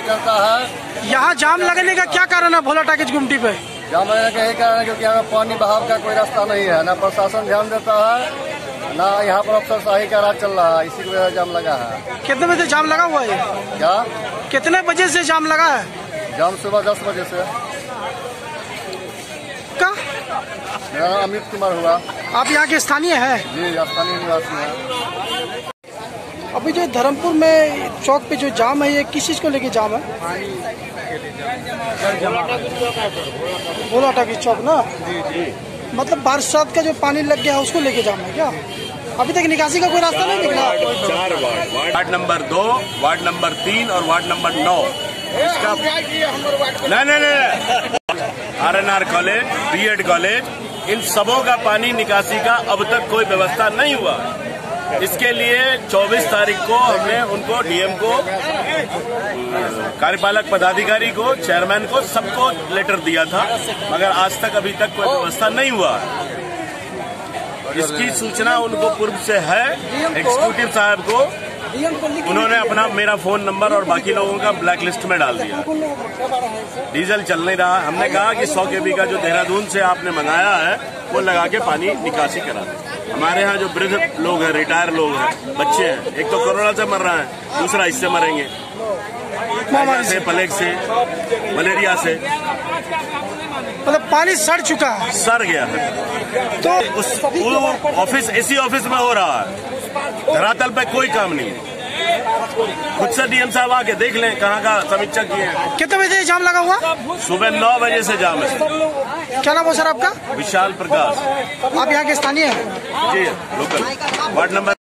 करता है। यहाँ जाम लगने का क्या कारण है भोला टाकिज गुमटी पे? जाम लगने का यही कारण है क्योंकि यहाँ पानी बहाव का कोई रास्ता नहीं है। ना प्रशासन ध्यान देता है ना यहाँ पर अफसर शाही का राज चल रहा है। इसी की वजह जाम लगा है। कितने बजे जाम लगा हुआ है क्या? कितने बजे से जाम लगा है? जाम सुबह दस बजे से। मेरा नाम अमित कुमार हुआ। आप यहाँ के स्थानीय है? जी स्थानीय निवासी है। अभी जो धर्मपुर में चौक पे जो जाम है ये किस चीज़ को लेके जाम है? भोला टाकिज चौक ना? मतलब बरसात का जो पानी लग गया है उसको लेके जाम है क्या? अभी तक निकासी का कोई रास्ता नहीं निकला? चार वार्ड। वार्ड नंबर दो वार्ड नंबर तीन और वार्ड नंबर नौ। इसका नहीं नहीं नहीं। R N R college B Ed college इन सबों का पानी निकासी का अब तक कोई व्यवस्था नहीं हुआ। इसके लिए 24 तारीख को हमने उनको डीएम को कार्यपालक पदाधिकारी को, चेयरमैन को सबको लेटर दिया था, मगर आज तक अभी तक कोई व्यवस्था नहीं हुआ। इसकी सूचना उनको पूर्व से है एग्जीक्यूटिव साहब को। उन्होंने अपना मेरा फ़ोन नंबर और बाकी लोगों का ब्लैक लिस्ट में डाल दिया। डीजल चल नहीं रहा। हमने कहा कि सौ के का जो देहरादून से आपने मंगाया है वो लगा के पानी निकासी करा दें। हमारे यहाँ जो वृद्ध लोग हैं रिटायर लोग हैं बच्चे हैं एक तो कोरोना से मर रहा है दूसरा इससे मरेंगे। से प्लेग से मलेरिया से। मतलब पानी सड़ चुका है। सड़ गया है। तो उस ऑफ़िस इसी ऑफ़िस में हो रहा है। धरातल पे कोई काम नहीं। है खुद से डीएम साहब आके देख लें कहाँ का समीक्षा किए हैं। कितने बजे जाम लगा हुआ? सुबह नौ बजे से जाम है। क्या नाम हो सर आपका? विशाल प्रकाश। आप यहाँ के स्थानीय हैं? जी लोकल। Ward number